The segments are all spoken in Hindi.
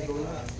hay una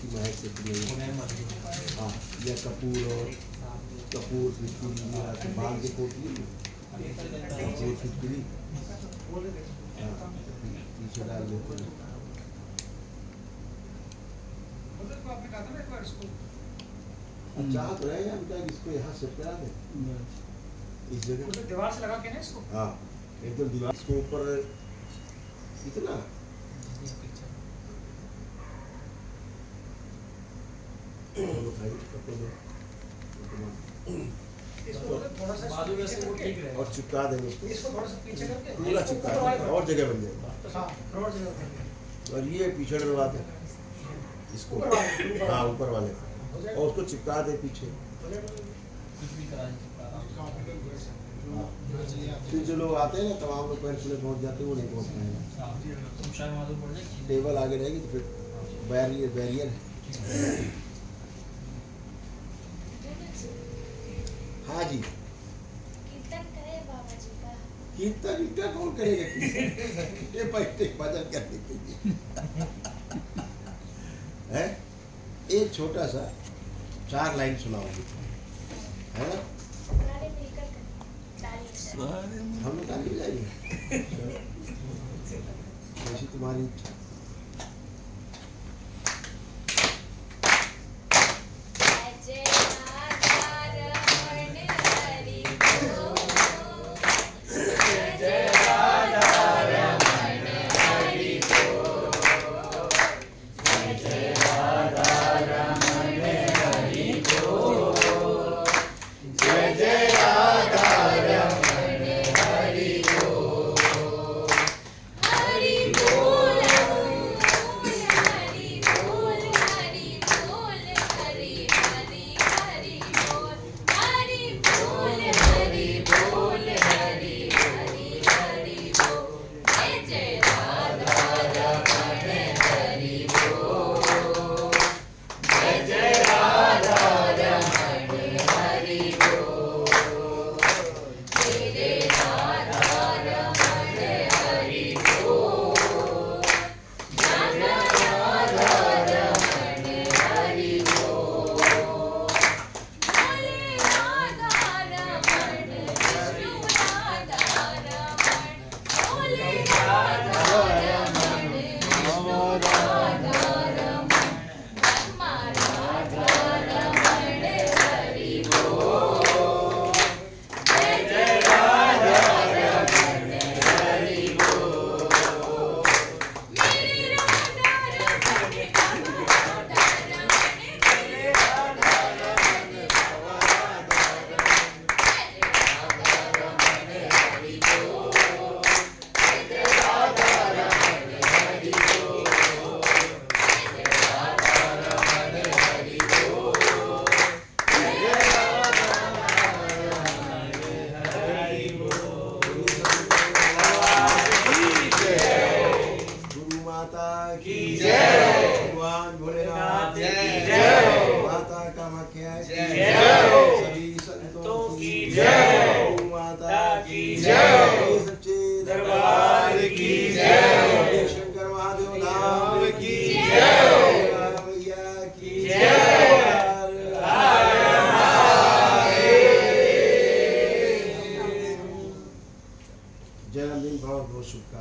उसकी महक से नहीं हाँ या कपूर और कपूर फिटकरी ये आके बाँध के पोती कपूर फिटकरी हाँ पीछे डाल देते हैं अब तो रहे हम क्या इसको यहाँ सेट करा दें इस जगह दीवार से लगा के ना इसको हाँ एकदम दीवार के ऊपर इतना बोलो भाई कपड़े दो इसको बोले थोड़ा सा बाजू पीछे वैसे वो करके, ठीक रहेगा और चिपका देंगे। उसको इसको थोड़ा सा पीछे करके। पूरा चिपका देंगे और जगह बन जाएगा। हाँ और ये पीछे डलवा दें इसको। हाँ ऊपर वाले। और उसको चिपका दे पीछे। हो जाएगा? कुछ भी करा सकता। हाँ फिर जो लोग आते हैं ना तमाम लोग पैर से पहुँच जाते हैं वो नहीं पहुँच पाएँगे है तुम शायद मालूम पड़ जाए टेबल आगे रहेगी तो फिर बैरियर बैरियर है। हाँ जी। कीर्तन कौन करेगा? ये बैठे भजन करने के लिए। है? एक छोटा सा चार लाइन सुनाओगे है ना? हम लोग जाएँगे जैसी तुम्हारी इच्छा। माता की जय भगवान भोलेनाथ की जय माता कामाख्या की जय सभी संतों की जय माता की जय सच्चे दरबार की जय शंकर महादेव नाम की जय जन्मदिन बहुत बहुत शुभकामनाएँ